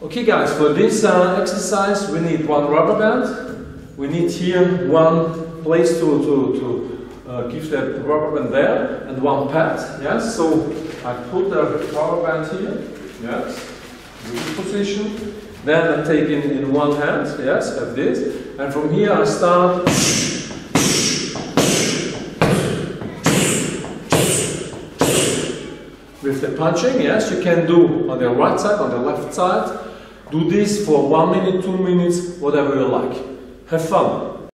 Okay guys, for this uh, exercise we need one rubber band. We need here one place to, to, to uh, give that rubber band there and one pad. Yes, so I put the rubber band here. Yes, good position. Then I take in, in one hand, yes, like this. And from here I start with the punching, yes, you can do on the right side, on the left side. Do this for one minute, two minutes, whatever you like. Have fun.